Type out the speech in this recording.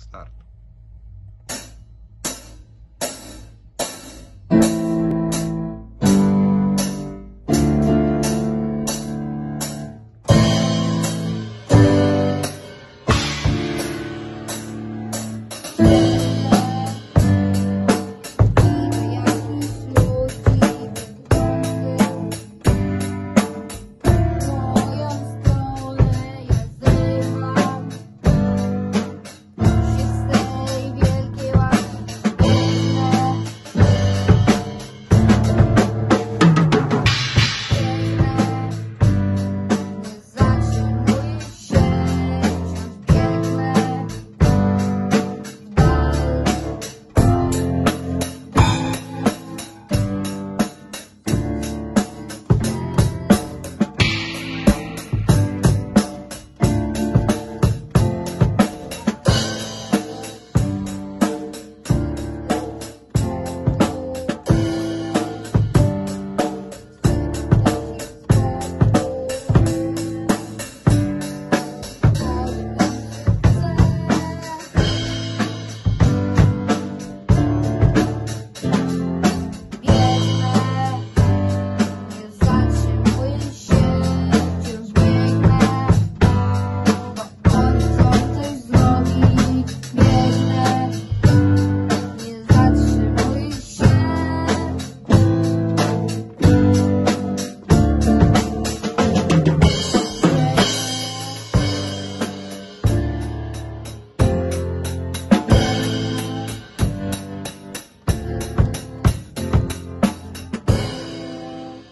start